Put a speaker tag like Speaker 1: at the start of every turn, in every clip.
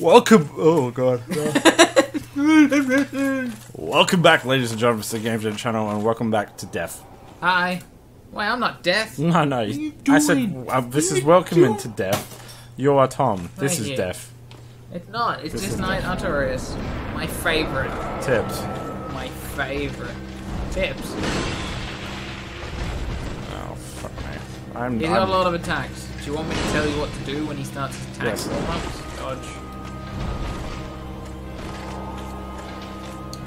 Speaker 1: Welcome. Oh god. welcome back, ladies and gentlemen, to the Games Jam channel, and welcome back to Death.
Speaker 2: Hi. Wait, I'm not deaf.
Speaker 1: No, no.
Speaker 3: you
Speaker 1: I said
Speaker 3: doing?
Speaker 1: uh, this is welcome into Death. You are Tom. This is. Death.
Speaker 2: It's not. It's
Speaker 1: This
Speaker 2: just
Speaker 1: is
Speaker 2: Night. My favorite.
Speaker 1: Tips.
Speaker 2: My favorite. Tips.
Speaker 1: Oh fuck me. I'm.
Speaker 2: He's got a lot of attacks. Do you want me to tell you what to do when he starts his attacks?
Speaker 1: Yes.
Speaker 2: Dodge.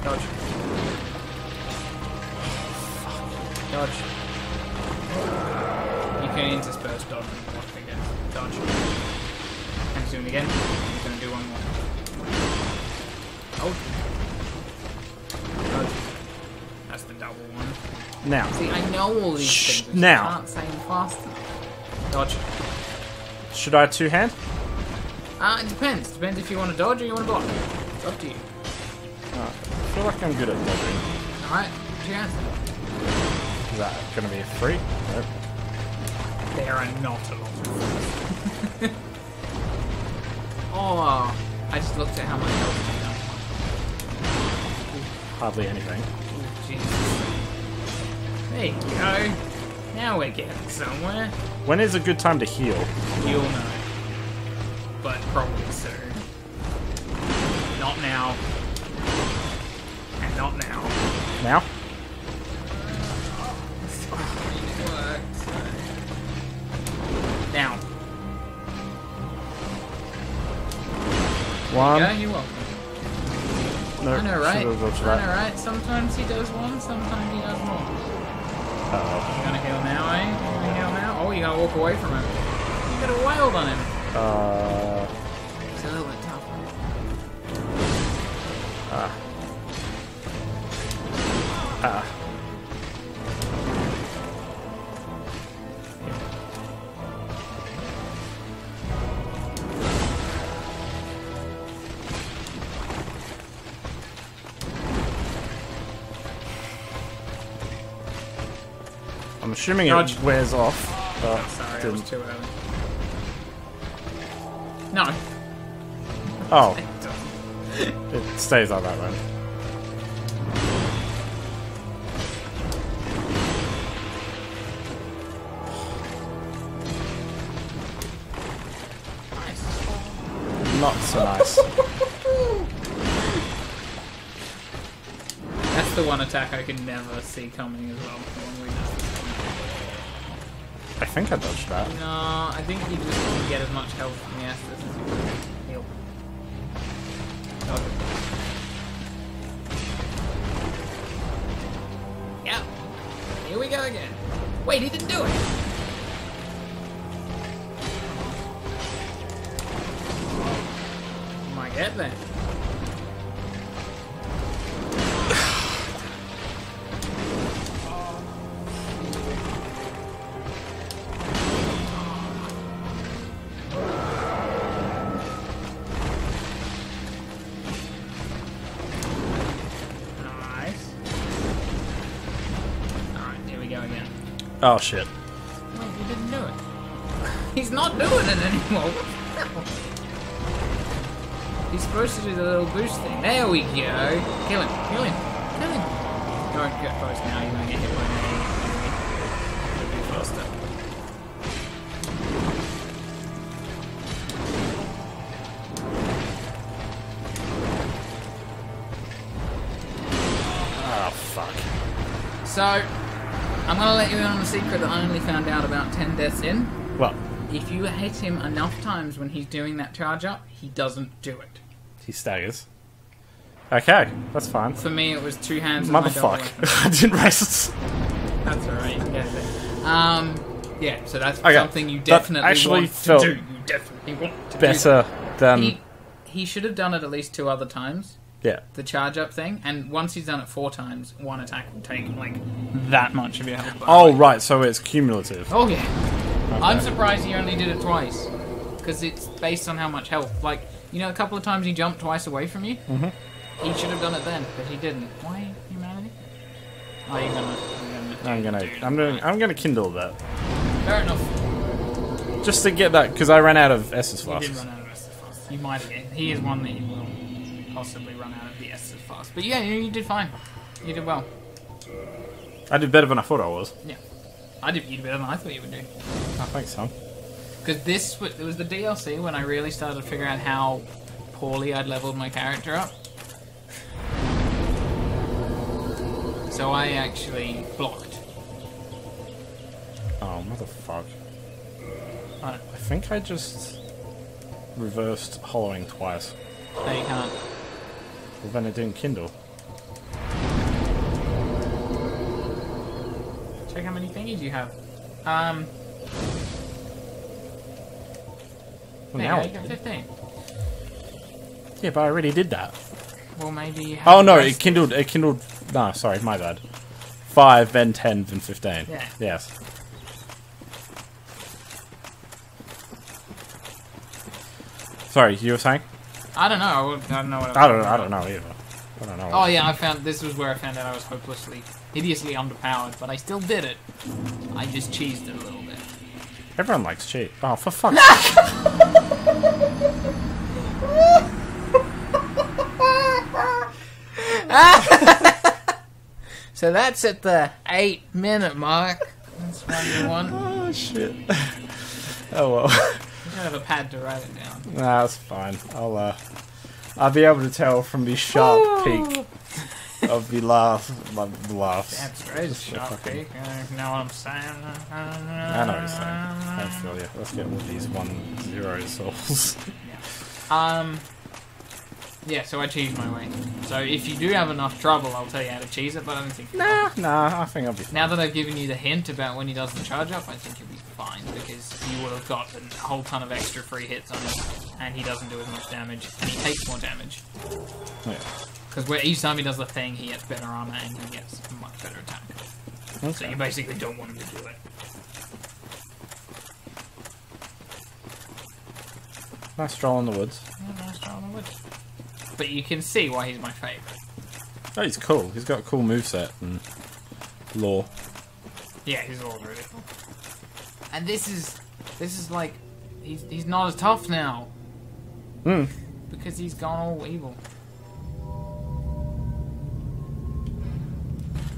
Speaker 2: Dodge. Dodge. You can intersperse dodge and block again. Dodge. And zoom again. He's gonna do one more. Oh. Dodge. That's the double one.
Speaker 1: now.
Speaker 2: See, I know all these
Speaker 1: Shh,
Speaker 2: things. I just can't say them fast enough. Dodge.
Speaker 1: Should I two hand?
Speaker 2: Uh, it depends. Depends if you want to dodge or you want to block. It's up to you.
Speaker 1: Oh, I feel like I'm good at dodging.
Speaker 2: Alright, two hands.
Speaker 1: Is that gonna be a free? Nope.
Speaker 2: There are not a lot of them. oh, I just looked at how much health I've got.
Speaker 1: Hardly anything.
Speaker 2: you know. Jesus. There you go. Now we're getting somewhere.
Speaker 1: When is a good time to heal?
Speaker 2: You'll know. But probably soon. Not now. And not now.
Speaker 1: Now?
Speaker 2: Now.
Speaker 1: One.
Speaker 2: Yeah, you're welcome.
Speaker 1: No,
Speaker 2: I know, right? I know, right? Sometimes he does one, sometimes he does more.
Speaker 1: Uh-oh.
Speaker 2: You gonna heal now, eh? You gonna heal now? Oh, you gotta walk away from him. You got a wild on him.
Speaker 1: Uh,
Speaker 2: It's a little bit tough.
Speaker 1: ah. Ah. I'm assuming
Speaker 2: Dodge.
Speaker 1: it wears off. But
Speaker 2: Oh, sorry,
Speaker 1: didn't.
Speaker 2: No.
Speaker 1: Oh,
Speaker 2: It
Speaker 1: it stays like that then.
Speaker 2: Nice.
Speaker 1: Not so nice.
Speaker 2: That's the one attack I can never see coming as well.
Speaker 1: I think I dodged that.
Speaker 2: No, I think you just want to get as much health from the Estus as you can. Heal. Dodge. Yeah. Here we go again. Wait, he didn't do it. Might get there.
Speaker 1: Oh shit.
Speaker 2: Wait, he didn't do it. He's not doing it anymore. What the hell? He's supposed to do the little boost thing. There we go. Kill him. Kill him. Kill him. Don't get close now. You're gonna get hit by enemy. It'll be faster.
Speaker 1: Oh fuck.
Speaker 2: So, Gonna let you in on a secret that I only found out about 10 deaths in.
Speaker 1: Well,
Speaker 2: If you hit him enough times when he's doing that charge up, he doesn't do it.
Speaker 1: he staggers. Okay, that's fine.
Speaker 2: For me, it was two hands.
Speaker 1: Motherfuck. I didn't rest.
Speaker 2: That's alright, you get it. Um, yeah, so that's
Speaker 1: Okay,
Speaker 2: something you
Speaker 1: that
Speaker 2: definitely
Speaker 1: actually
Speaker 2: want
Speaker 1: felt
Speaker 2: to do. You definitely want to do
Speaker 1: Better than.
Speaker 2: He, he should have done it at least two other times,
Speaker 1: Yeah.
Speaker 2: the charge up thing, and once he's done it four times, one attack will take like that much of your health.
Speaker 1: Oh,
Speaker 2: way.
Speaker 1: right, so it's cumulative.
Speaker 2: Oh yeah. I'm surprised he only did it twice, because it's based on how much health. Like, you know, a couple of times he jumped twice away from you. Mm-hmm. He should have done it then, but he didn't. Why humanity? Oh, you're gonna. You're gonna
Speaker 1: I'm gonna, I'm gonna kindle that
Speaker 2: Fair enough.
Speaker 1: just to get that because I ran out of Estus
Speaker 2: You did run out of Estus fast. You might have. He is one that you will possibly run out of the S as fast. But yeah, you, did fine. You did well.
Speaker 1: I did better than I thought I was.
Speaker 2: Yeah. I did you did better than I thought you would do.
Speaker 1: Oh, I think so.
Speaker 2: Because this was, it was the DLC when I really started to figure out how poorly I'd leveled my character up. So I actually blocked.
Speaker 1: Oh, motherfuck.
Speaker 2: I
Speaker 1: I think I just reversed hollowing twice.
Speaker 2: no, you can't.
Speaker 1: Well, then it didn't kindle.
Speaker 2: Check how many thingies you have. Um,
Speaker 1: Well, now
Speaker 2: you
Speaker 1: it
Speaker 2: go, you got 15.
Speaker 1: Yeah, but I already did that.
Speaker 2: Well, maybe you have
Speaker 1: Oh no, it kindled. It kindled. No, sorry, my bad. Five, then ten, then fifteen.
Speaker 2: Yeah.
Speaker 1: Yes. Sorry, you were saying?
Speaker 2: I don't know. I don't know what
Speaker 1: I don't. I don't know either. I don't know.
Speaker 2: Oh yeah, I found this was where I found out I was hopelessly, hideously underpowered, but I still did it. I just cheesed it a little bit.
Speaker 1: Everyone likes cheat. Oh, for fuck's.
Speaker 2: So that's at the eight minute mark. That's one you want.
Speaker 1: Oh shit. Oh well.
Speaker 2: Have a pad to write it down.
Speaker 1: nah, that's fine. I'll uh, I'll be able to tell from the sharp peak of the laugh, like, the laughs.
Speaker 2: That's great. Sharp
Speaker 1: fucking-
Speaker 2: peak. You know what I'm saying?
Speaker 1: I know what you're saying. I feel you. Let's get all these one zero souls.
Speaker 2: Um. Yeah, so I cheese my way. So if you do have enough trouble, I'll tell you how to cheese it, but I don't think.
Speaker 1: nah, nah. I think I'll be.
Speaker 2: Now that I've given you the hint about when he does the charge up, I think you'll be fine because you will have got a whole ton of extra free hits on him, and he doesn't do as much damage, and he takes more damage.
Speaker 1: Yeah.
Speaker 2: Because where each time he does the thing, he gets better armor and he gets much better attack. So you basically don't want him to do it.
Speaker 1: Nice stroll in the woods.
Speaker 2: Yeah, nice try on the wood. But you can see why he's my favourite.
Speaker 1: Oh, he's cool. He's got a cool moveset and lore.
Speaker 2: Yeah, he's all really cool. And this is this is like he's he's not as tough now
Speaker 1: Hmm.
Speaker 2: because he's gone all evil.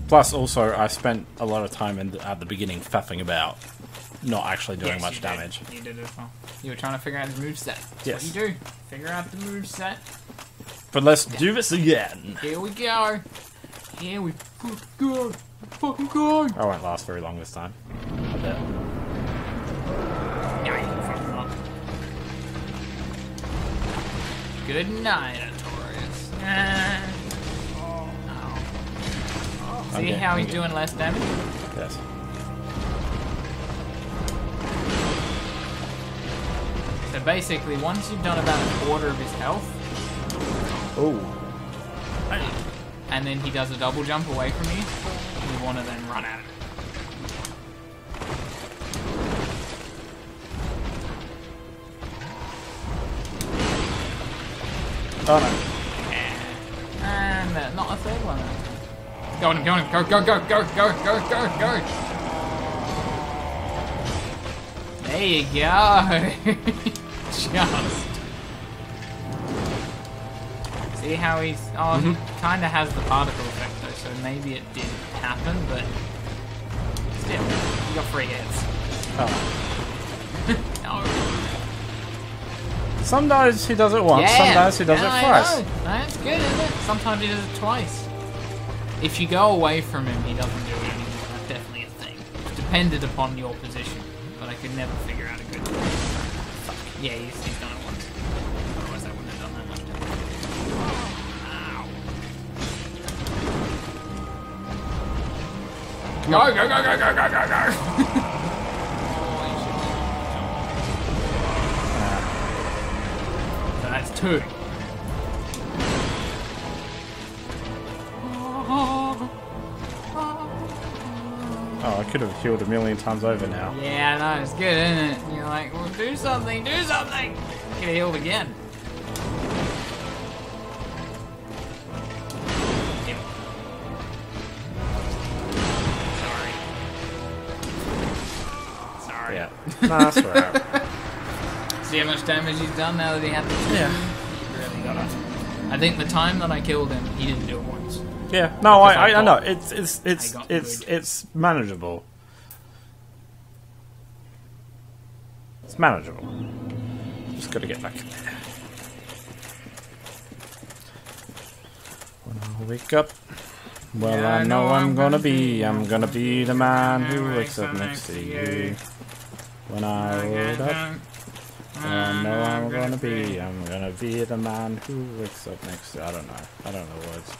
Speaker 1: Plus, also, I spent a lot of time in the, at the beginning faffing about, not actually doing
Speaker 2: Yes,
Speaker 1: much
Speaker 2: you did.
Speaker 1: damage.
Speaker 2: You did as well. You were trying to figure out his moveset. That's
Speaker 1: Yes.
Speaker 2: what you do. Figure out the moveset.
Speaker 1: But let's do this again.
Speaker 2: Here we go. Here we go. Fucking go.
Speaker 1: I won't last very long this time. I bet.
Speaker 2: Good night. Ah. Oh. See
Speaker 1: Okay,
Speaker 2: how he's
Speaker 1: okay.
Speaker 2: doing less damage?
Speaker 1: Yes.
Speaker 2: So basically, once you've done about a quarter of his health,
Speaker 1: Oh.
Speaker 2: and then he does a double jump away from you, you want to then run at it.
Speaker 1: Oh no.
Speaker 2: And uh, not a third one. Go on him, go on him, go, go, go, go, go, go, go, go. There you go. Just. See how he's. Oh, he kind of has the particle effect though, so maybe it did happen, but still, you got three hits.
Speaker 1: Oh.
Speaker 2: Oh.
Speaker 1: Sometimes he does it once, sometimes he does
Speaker 2: yeah,
Speaker 1: it
Speaker 2: I
Speaker 1: twice.
Speaker 2: know. That's good, isn't it? Sometimes he does it twice. If you go away from him, he doesn't do it anymore. That's definitely a thing. Depended upon your position, but I could never figure out a good. Fuck. Yeah, he's, he's done it once. Otherwise, I wouldn't have done that much damage. Ow. Go, go, go, go, go, go, go, go! So that's two.
Speaker 1: Oh, I could have healed a million times over now.
Speaker 2: Yeah, I know, it's good, isn't it? You're like, well, do something, do something! Get healed again. Yep. Sorry. Sorry.
Speaker 1: Yeah. nah, that's alright.
Speaker 2: see how much damage he's done now that he had the two?
Speaker 1: Yeah.
Speaker 2: I think the time that I killed him, he didn't do it once.
Speaker 1: Yeah, no, I, I,
Speaker 2: I
Speaker 1: I know
Speaker 2: got-
Speaker 1: it's it's it's it's
Speaker 2: good.
Speaker 1: it's manageable. It's manageable. Just got to get back in there. When I wake up, well,
Speaker 2: Yeah,
Speaker 1: I know I'm gonna be. I'm gonna be the man who wakes up next to you. When I wake up, well, I know I'm gonna be. I'm gonna be the man who wakes up next to. I don't know. I don't know words.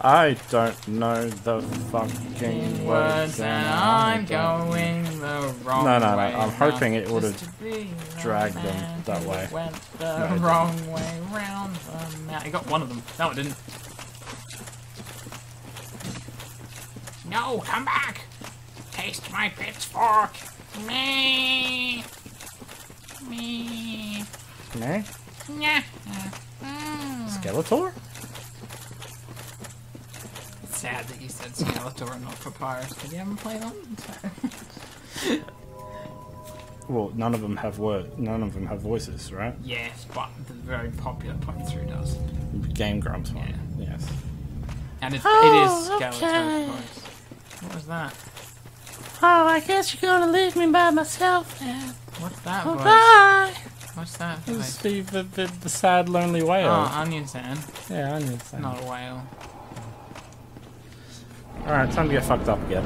Speaker 1: I don't know the fucking words,
Speaker 2: words
Speaker 1: and
Speaker 2: and I'm going the wrong
Speaker 1: No, no, no,
Speaker 2: way.
Speaker 1: I'm hoping it
Speaker 2: be the
Speaker 1: dragged them that way.
Speaker 2: Went the
Speaker 1: No, it didn't.
Speaker 2: wrong way round the ma- I got one of them. No, it didn't. No, come back! Taste my pitchfork! Me! Me!
Speaker 1: Meh?
Speaker 2: Yeah. Mm.
Speaker 1: Skeletor?
Speaker 2: It's sad that you said Skeletor and not Papyrus, because you haven't played them.
Speaker 1: Well, none of them have word. None of them have voices, right?
Speaker 2: yes, but the very popular playthrough does.
Speaker 1: Game Grumps one. Yes.
Speaker 2: And it,
Speaker 3: Oh,
Speaker 2: it is Skeletor's
Speaker 3: okay.
Speaker 2: voice. What was that?
Speaker 3: Oh, I guess you're gonna leave me by myself now.
Speaker 2: What's that
Speaker 3: Oh,
Speaker 2: voice?
Speaker 3: bye.
Speaker 2: What's that
Speaker 1: It's
Speaker 2: voice?
Speaker 1: the, the, the, the sad, lonely whale.
Speaker 2: Oh, Onion-San.
Speaker 1: yeah, Onion-San.
Speaker 2: Not a whale.
Speaker 1: Alright, time to get fucked up again.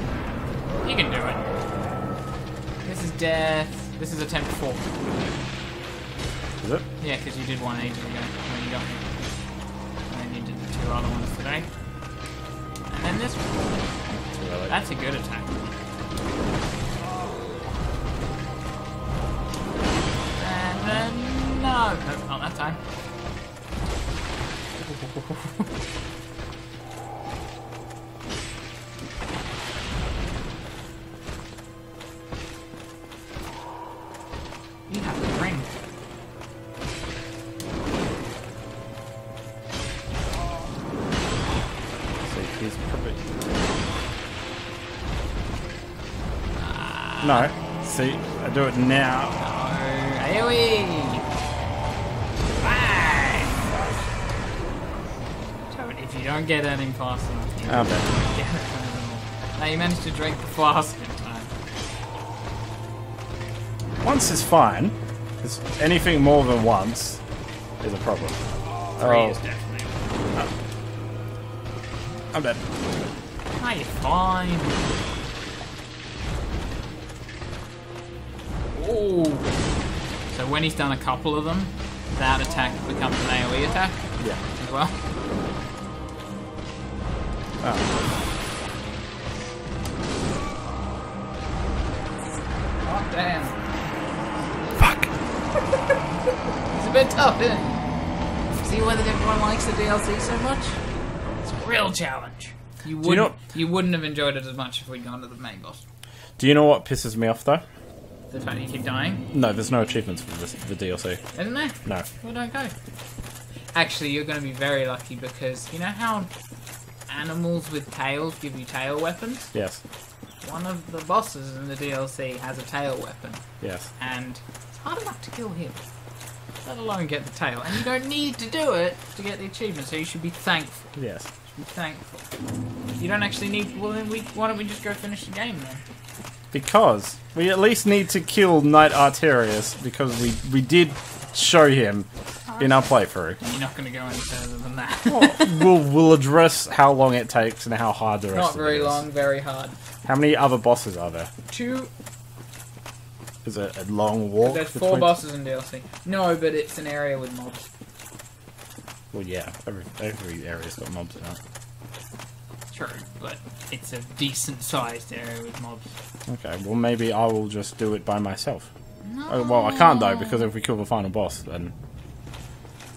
Speaker 2: You can do it. This is death. This is attempt four.
Speaker 1: Is it?
Speaker 2: Yeah, because you did one ages ago when you got me. And then you did the two other ones today. And then this one.
Speaker 1: Too.
Speaker 2: That's a good attack. Then no, no, not that time. You have the ring.
Speaker 1: See, he's probably. Ah. No. See, I do it now.
Speaker 2: Don't- you get at him fast enough, you
Speaker 1: Oh,
Speaker 2: won't
Speaker 1: man.
Speaker 2: get it anymore. Now you managed to drink the flask in time.
Speaker 1: Once is fine. 'cause anything more than once is a problem.
Speaker 2: Three
Speaker 1: Oh.
Speaker 2: is definitely.
Speaker 1: I'm dead.
Speaker 2: Ah, you're fine. Ooh. So when he's done a couple of them, that attack becomes an AoE attack
Speaker 1: Yeah.
Speaker 2: as well. DLC so much? It's a real challenge. You
Speaker 1: you
Speaker 2: wouldn't,
Speaker 1: know-
Speaker 2: you wouldn't have enjoyed it as much if we'd gone to the main boss.
Speaker 1: Do you know what pisses me off though?
Speaker 2: The fact that you keep dying,
Speaker 1: No, there's no achievements for this, the DLC.
Speaker 2: isn't there?
Speaker 1: No.
Speaker 2: Where don't go? Actually, you're going to be very lucky because you know how animals with tails give you tail weapons?
Speaker 1: Yes.
Speaker 2: One of the bosses in the DLC has a tail weapon,
Speaker 1: Yes.
Speaker 2: and it's hard enough to kill him, let alone get the tail. And you don't need to do it to get the achievement, so you should be thankful.
Speaker 1: Yes.
Speaker 2: Be thankful. You don't actually need. Well, then we. Why don't we just go finish the game then?
Speaker 1: Because we at least need to kill Knight Artorias because we we did show him in our playthrough.
Speaker 2: You're not going to go any further than that.
Speaker 1: we'll we'll address how long it takes and how hard the rest
Speaker 2: not very long, very hard.
Speaker 1: How many other bosses are there?
Speaker 2: Two.
Speaker 1: Is it a long walk?
Speaker 2: There's four
Speaker 1: between-
Speaker 2: bosses in DLC. No, but it's an area with mobs.
Speaker 1: Well, yeah, every every area's got mobs in it.
Speaker 2: True, but it's a decent sized area with mobs.
Speaker 1: Okay, well maybe I will just do it by myself. Oh, well, I can't though because if we kill the final boss, then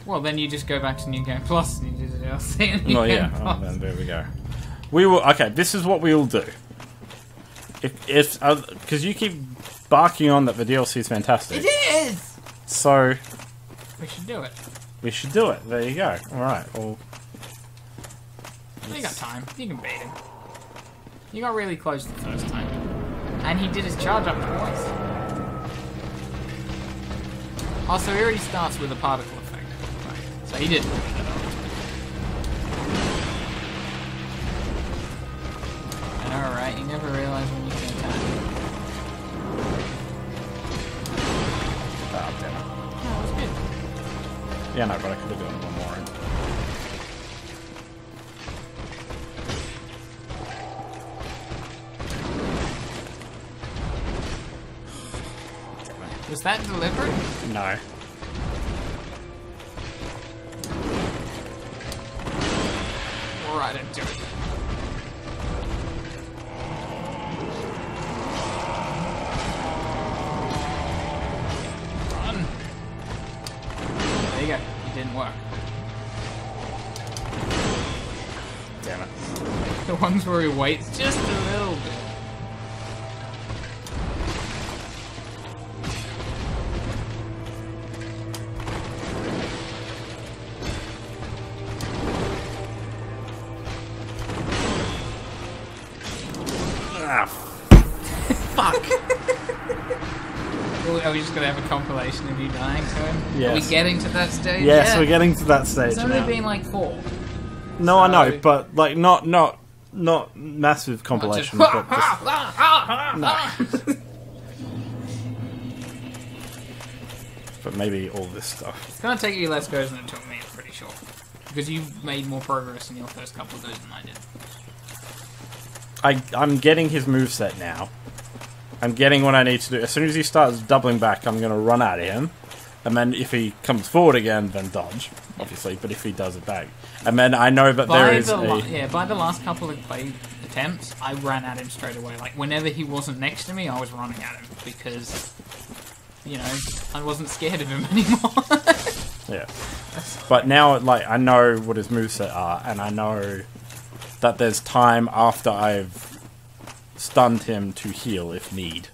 Speaker 2: Well, then you just go back to New Game Plus and you do the DLC and New
Speaker 1: well,
Speaker 2: Game
Speaker 1: yeah, oh,
Speaker 2: Plus.
Speaker 1: then there we go. We will. Okay, this is what we will do. If if uh, because you keep barking on that the DLC is fantastic,
Speaker 2: It is!
Speaker 1: so
Speaker 2: We should do it.
Speaker 1: we should do it. There you go. All right. Well,
Speaker 2: You got time. You can beat him. You got really close the first time. And he did his charge up twice. Oh, so he already starts with a particle effect. Right. So he didn't. Alright, you never realize
Speaker 1: Yeah, no, but I could have gotten one more.
Speaker 2: Was that deliberate?
Speaker 1: No.
Speaker 2: Right into it. The ones where he waits just a little bit.
Speaker 1: Ah,
Speaker 2: Fuck. Are we just gonna have a compilation of you dying to him? Are we getting to that stage?
Speaker 1: yes, we're getting to that stage
Speaker 2: It's only
Speaker 1: now.
Speaker 2: been like four.
Speaker 1: No, I know, but like not not not massive compilation,
Speaker 2: Just-
Speaker 1: but just, but maybe all this stuff.
Speaker 2: It's gonna take you less goes than it took me, I'm pretty sure. Because you've made more progress in your first couple of goes than I did.
Speaker 1: I I'm getting his moveset now. I'm getting what I need to do. As soon as he starts doubling back, I'm gonna run at him. And then if he comes forward again, then dodge, obviously. But if he does it back, and then I know that there
Speaker 2: By
Speaker 1: is
Speaker 2: the
Speaker 1: a
Speaker 2: yeah, by the last couple of play attempts, I ran at him straight away. Like whenever he wasn't next to me, I was running at him because you know I wasn't scared of him anymore.
Speaker 1: Yeah. But now, like, I know what his moveset are, and I know that there's time after I've stunned him to heal if need.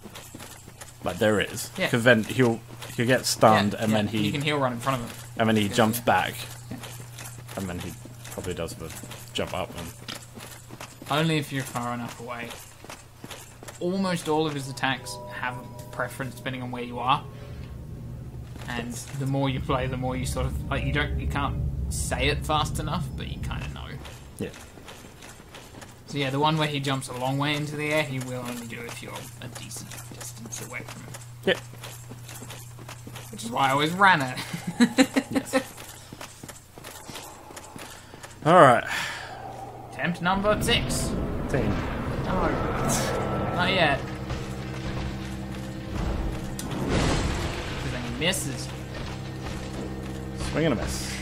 Speaker 1: Like there is,
Speaker 2: Yeah.
Speaker 1: then he'll he'll get stunned,
Speaker 2: Yeah,
Speaker 1: and
Speaker 2: yeah,
Speaker 1: then he
Speaker 2: you can heal run in front of him.
Speaker 1: and then he
Speaker 2: Yeah,
Speaker 1: jumps back, and then he probably does the jump up and
Speaker 2: Only if you're far enough away. Almost all of his attacks have a preference depending on where you are. And the more you play, the more you sort of like you don't you can't say it fast enough, but you kind of know.
Speaker 1: yeah.
Speaker 2: So yeah, the one where he jumps a long way into the air, he will only do if you're a decent distance away from him.
Speaker 1: Yeah.
Speaker 2: Which is why I always ran it.
Speaker 1: Yes. All right.
Speaker 2: Attempt number six.
Speaker 1: Team.
Speaker 2: No, not yet. Because then he misses.
Speaker 1: Swing and a miss.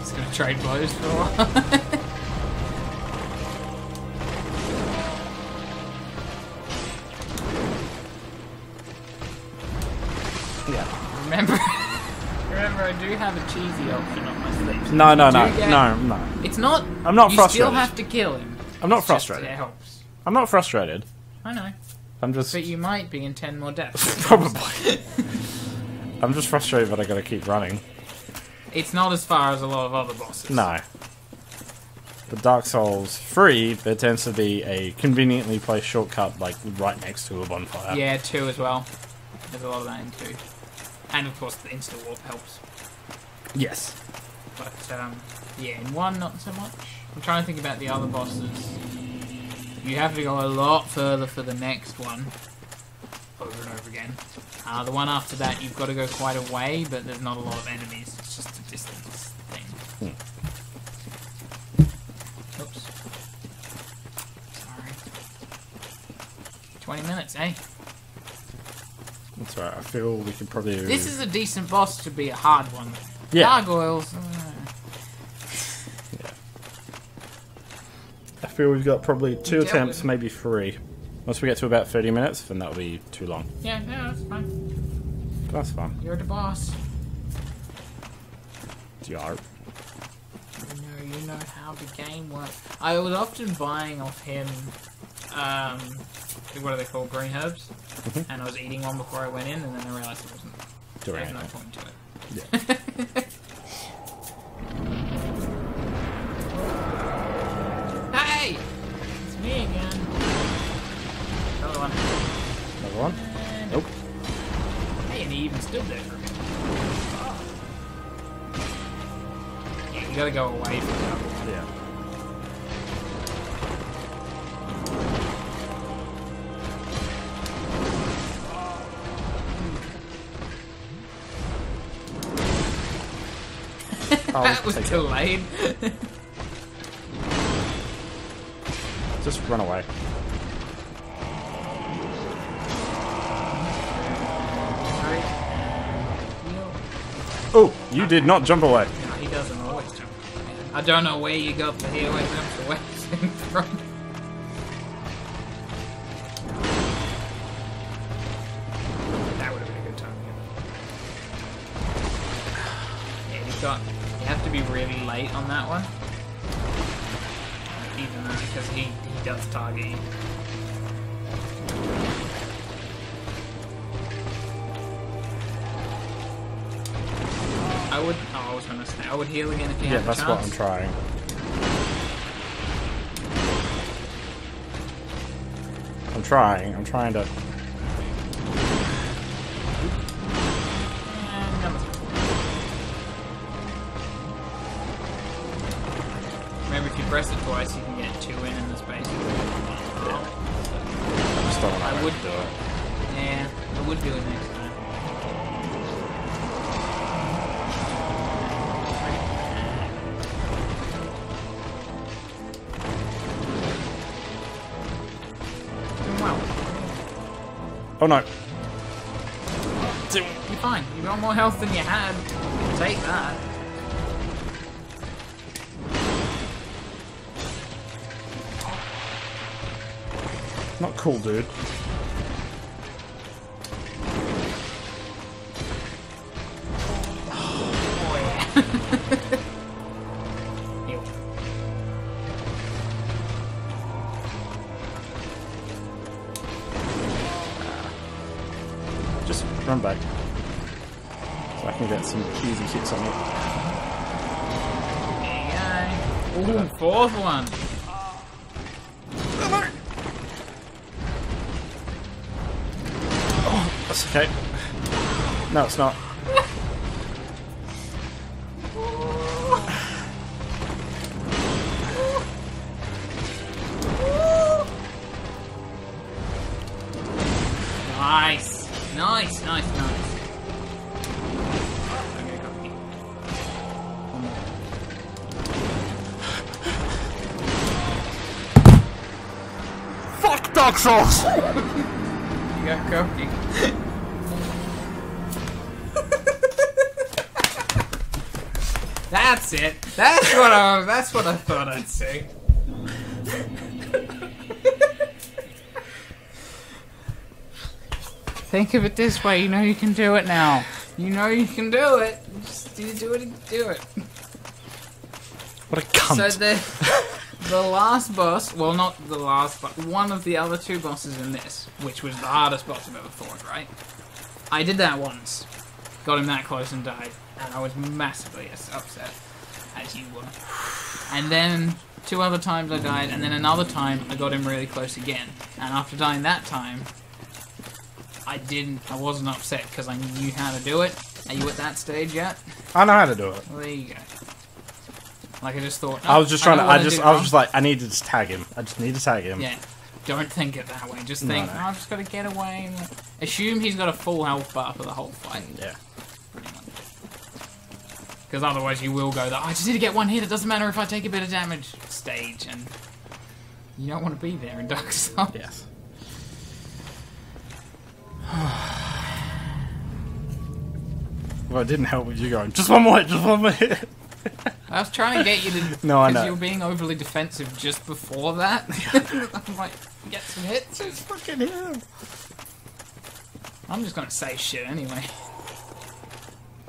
Speaker 2: He's gonna trade blows for a while.
Speaker 1: Yeah.
Speaker 2: remember, remember, I do have a cheesy option on my sleeve.
Speaker 1: No, no, no,
Speaker 2: get-
Speaker 1: no, no.
Speaker 2: It's not.
Speaker 1: I'm not
Speaker 2: you
Speaker 1: frustrated.
Speaker 2: still have to kill him.
Speaker 1: I'm not
Speaker 2: It's just-
Speaker 1: frustrated.
Speaker 2: it helps.
Speaker 1: I'm not frustrated.
Speaker 2: I know,
Speaker 1: I'm just
Speaker 2: but you might be in ten more deaths.
Speaker 1: probably. I'm just frustrated that I gotta keep running.
Speaker 2: it's not as far as a lot of other bosses.
Speaker 1: No. The Dark Souls 3, there tends to be a conveniently placed shortcut, like right next to a bonfire.
Speaker 2: Yeah, two as well. There's a lot of that in two. And of course, the insta warp helps.
Speaker 1: Yes.
Speaker 2: But um, yeah, in one not so much. I'm trying to think about the other bosses. You have to go a lot further for the next one, over and over again. Uh, the one after that, you've got to go quite a way, but there's not a lot of enemies. It's just a distance thing. Oops. Sorry. Twenty minutes, eh?
Speaker 1: That's right. I feel we could probably.
Speaker 2: This is a decent boss to be a hard one.
Speaker 1: Yeah.
Speaker 2: Gargoyles. uh,
Speaker 1: I feel we've got probably two
Speaker 2: dealt
Speaker 1: attempts, maybe three. Once we get to about 30 minutes, then that'll be too long.
Speaker 2: yeah, yeah, that's fine.
Speaker 1: That's fine.
Speaker 2: You're the boss.
Speaker 1: Yeah.
Speaker 2: You know, you know how the game works. I was often buying off him, um, what are they called, green herbs?
Speaker 1: Mm-hmm.
Speaker 2: And I was eating one before I went in, and then I realised it wasn't. There's no point to it.
Speaker 1: Yeah.
Speaker 2: That was delayed.
Speaker 1: Just run away.
Speaker 2: Sorry.
Speaker 1: Oh, you did not jump away.
Speaker 2: No, he doesn't always jump. I don't know where you got the hero jumps away on that one. Even though, because he, he does target you. I would. Oh, I was gonna say I would heal again if you
Speaker 1: Yeah,
Speaker 2: had the
Speaker 1: that's what I'm trying. I'm trying. I'm trying to. No.
Speaker 2: You're fine. You got more health than you had. Take that.
Speaker 1: Not cool, dude. Run back. So I can get some easy hits on you.
Speaker 2: There you go. Ooh, fourth one.
Speaker 1: Oh, That's okay. No, it's not. Fuck Dark Souls!
Speaker 2: You got cookie. That's it. That's what I. That's what I thought I'd say. Think of it this way. You know you can do it now. You know you can do it. Just do it. Do it.
Speaker 1: What a cunt.
Speaker 2: So the the last boss, well, not the last, but one of the other two bosses in this, which was the hardest boss I've ever fought, right? I did that once, got him that close and died, and I was massively as- upset, as you were. And then two other times I died, and then another time I got him really close again. And after dying that time, I didn't, I wasn't upset because I knew how to do it. Are you at that stage yet?
Speaker 1: I know how to do it.
Speaker 2: Well, there you go. Like I just thought.
Speaker 1: I was oh, just
Speaker 2: know
Speaker 1: trying to. I just. I was just like, I need to just tag him. I just need to tag him.
Speaker 2: Yeah. Don't think it that way. Just think,
Speaker 1: no.
Speaker 2: oh, I've just got to get away. and Assume he's got a full health bar for the whole fight.
Speaker 1: Mm, yeah.
Speaker 2: Because otherwise you will go, the, I just need to get one hit. It doesn't matter if I take a bit of damage stage. And you don't want to be there in Dark Souls.
Speaker 1: Yes. well, it didn't help with you going. Just one more hit. Just one more hit.
Speaker 2: I was trying to get you to.
Speaker 1: No, I
Speaker 2: Because
Speaker 1: know.
Speaker 2: you were being overly defensive just before that. I'm like, get some hits.
Speaker 1: Just fucking him.
Speaker 2: I'm just going to say shit anyway.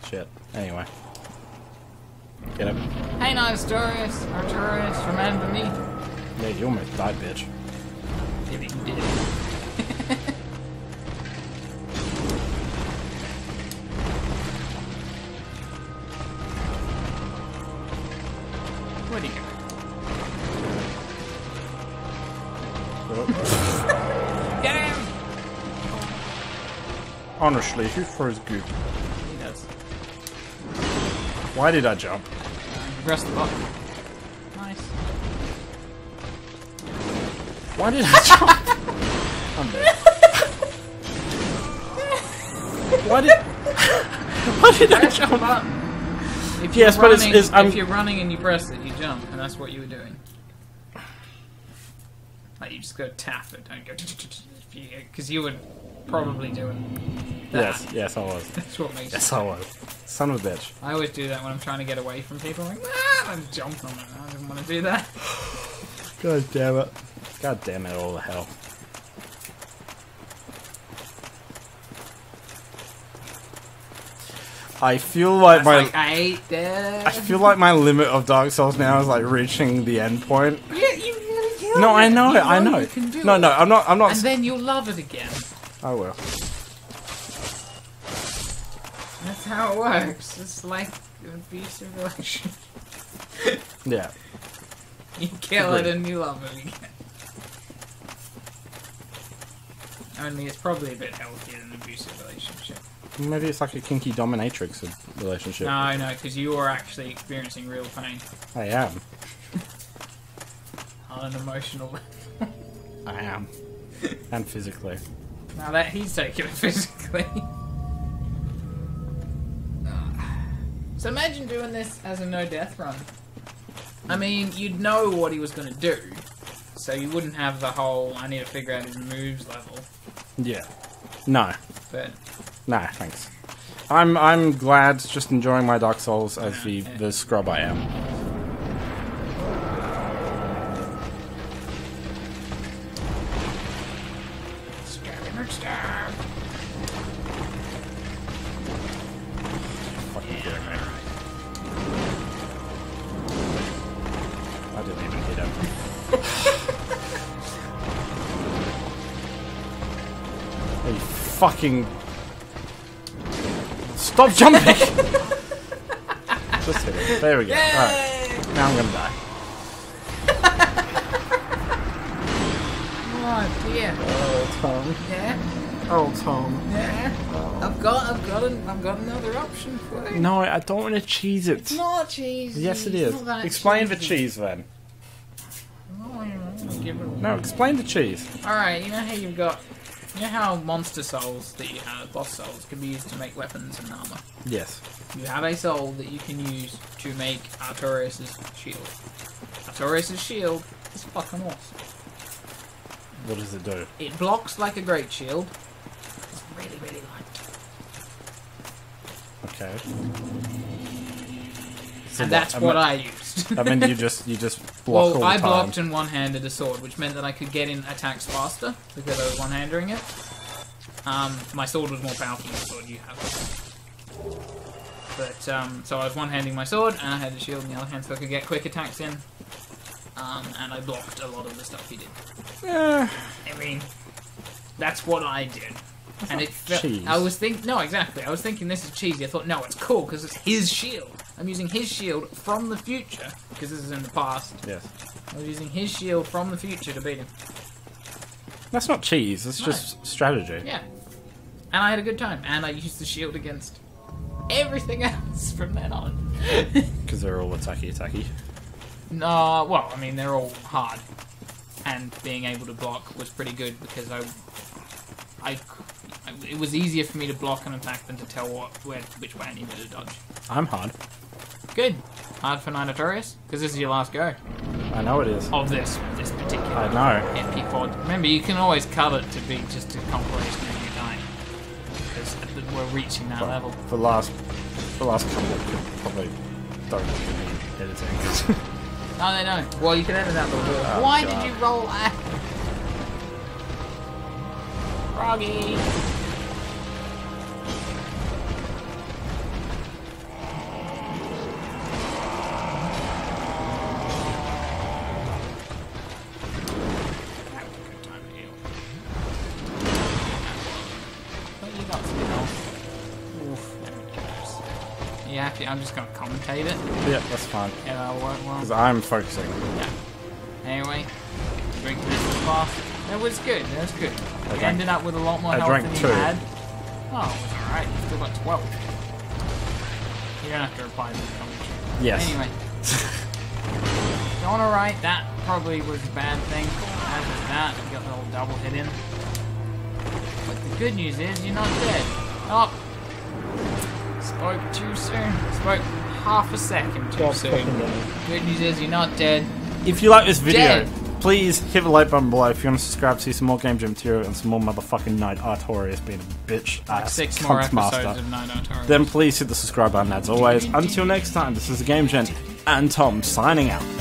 Speaker 1: Shit. Anyway. Get him.
Speaker 2: Hey, Nostorius, Artorias, remember me?
Speaker 1: Yeah, you almost died, bitch.
Speaker 2: Maybe you did.
Speaker 1: Honestly, who throws goop?
Speaker 2: He does.
Speaker 1: Why did I jump?
Speaker 2: You press the button. Nice.
Speaker 1: Why did I jump? I'm dead. Why did... Why did I
Speaker 2: Press the
Speaker 1: jump?
Speaker 2: button. If
Speaker 1: Yes, but it's-
Speaker 2: running,
Speaker 1: it's- I'm-
Speaker 2: if you're running and you press it, you jump, and that's what you were doing. Like you just go tap it, don't go because you were probably doing that.
Speaker 1: Yes, yes, I was.
Speaker 2: That's what makes.
Speaker 1: Yes, I was. Son of a bitch.
Speaker 2: I always do that when I'm trying to get away from people. I'm like, ah, and jump on it. I didn't want to do that.
Speaker 1: God damn it. God damn it, all the hell. I feel like
Speaker 2: It's
Speaker 1: my
Speaker 2: like I.
Speaker 1: I feel like my limit of Dark Souls now is like reaching the end point.
Speaker 2: Yeah, you really
Speaker 1: No, I know
Speaker 2: You
Speaker 1: it. I know.
Speaker 2: You can do
Speaker 1: No,
Speaker 2: it.
Speaker 1: no, I'm not. I'm not.
Speaker 2: And then you'll love it again.
Speaker 1: I will.
Speaker 2: That's how it works. It's like an abusive relation.
Speaker 1: Yeah.
Speaker 2: You kill it
Speaker 1: Agreed.
Speaker 2: and you love it again. Only it's probably a bit healthier than an abusive relationship.
Speaker 1: Maybe it's like a kinky dominatrix relationship.
Speaker 2: No, no, because you are actually experiencing real pain
Speaker 1: I am.
Speaker 2: on an emotional level.
Speaker 1: I am. and physically.
Speaker 2: Now that he's taking it physically. so imagine doing this as a no death run. I mean, you'd know what he was going to do, so you wouldn't have the whole I need to figure out his moves level.
Speaker 1: Yeah. No.
Speaker 2: But
Speaker 1: Nah, thanks. I'm I'm glad just enjoying my Dark Souls as the the scrub I am.
Speaker 2: Stab him or stab.
Speaker 1: Fucking kidding me. I didn't even hit him. You fucking Stop jumping! Just hit him. There we go. Alright. Now I'm gonna die.
Speaker 2: Oh dear.
Speaker 1: Oh, Tom.
Speaker 2: Yeah,
Speaker 1: Oh, Tom.
Speaker 2: yeah. I've got, I've got, an, I've got another option for you.
Speaker 1: No, I don't want to cheese it.
Speaker 2: It's not cheesy.
Speaker 1: Yes, it is. Explain the cheese then.
Speaker 2: Oh, yeah, I'll give it a-
Speaker 1: No, explain the cheese.
Speaker 2: All right, you know how you've got, you know how monster souls that you have, uh, boss souls, can be used to make weapons and armor.
Speaker 1: Yes.
Speaker 2: You have a soul that you can use to make Artorias' shield. Artorias' shield is fucking awesome.
Speaker 1: What does it do?
Speaker 2: It blocks like a great shield. It's really, really light.
Speaker 1: Okay. So
Speaker 2: and that's
Speaker 1: I
Speaker 2: what
Speaker 1: mean-
Speaker 2: I used.
Speaker 1: I mean, you just you just block all
Speaker 2: well,
Speaker 1: the
Speaker 2: I
Speaker 1: time.
Speaker 2: blocked and one-handed a sword, which meant that I could get in attacks faster because I was one-handing it. Um, my sword was more powerful than the sword you have. But um, so I was one-handing my sword, and I had the shield in the other hand, so I could get quick attacks in. Um, and I blocked a lot of the stuff he did.
Speaker 1: Yeah.
Speaker 2: I mean, that's what I did. and it felt,
Speaker 1: cheese.
Speaker 2: I was think no, exactly. I was thinking this is cheesy. I thought no, it's cool because it's his shield. I'm using his shield from the future because this is in the past.
Speaker 1: yes.
Speaker 2: I was using his shield from the future to beat him.
Speaker 1: That's not cheese. It's
Speaker 2: No.
Speaker 1: just strategy.
Speaker 2: Yeah. And I had a good time. And I used the shield against everything else from then on.
Speaker 1: Because they're all attacky attacky.
Speaker 2: No, well, I mean, they're all hard. And being able to block was pretty good because I, I, I- it was easier for me to block an attack than to tell what, where, which way I needed to dodge.
Speaker 1: I'm hard.
Speaker 2: Good. Hard for Ninotaurus because this is your last go
Speaker 1: I know it is.
Speaker 2: of this this particular
Speaker 1: I know.
Speaker 2: MP pod. Remember, you can always cut it to be just a compilation of you dying because we're reaching that level.
Speaker 1: For the last, for the last couple, of probably don't editing. Oh
Speaker 2: no, they don't. Well, you can edit that little bit.
Speaker 1: Oh,
Speaker 2: Why
Speaker 1: God.
Speaker 2: did you roll that? Froggy. That was a good time to heal. But you got some health. Oof, there it goes. You happy? I'm just gonna commentate it.
Speaker 1: yeah, that's fine.
Speaker 2: Yeah, that'll work well.
Speaker 1: Because I'm focusing.
Speaker 2: Yeah. Anyway, drink this fast. That was good. That was good.
Speaker 1: I drank-
Speaker 2: ended up with a lot more
Speaker 1: I
Speaker 2: health
Speaker 1: drank
Speaker 2: than you had. Oh, was alright. You still got 12. You don't have to reply to the commentary.
Speaker 1: Yes.
Speaker 2: Anyway. Going alright, that probably was a bad thing. As with that, you got the little double hit in. But the good news is you're not dead. Oh! Spoke too soon. Spoke half a second too soon. Good news is you're not dead.
Speaker 1: If you like this video,
Speaker 2: Dead.
Speaker 1: please hit the like button below if you want to subscribe to see some more Game Gent material and some more motherfucking Knight Artorias being a bitch ass
Speaker 2: Six more episodes
Speaker 1: master.
Speaker 2: of Night
Speaker 1: Then please hit the subscribe button as always. Until next time, this is the Game Gent and Tom signing out.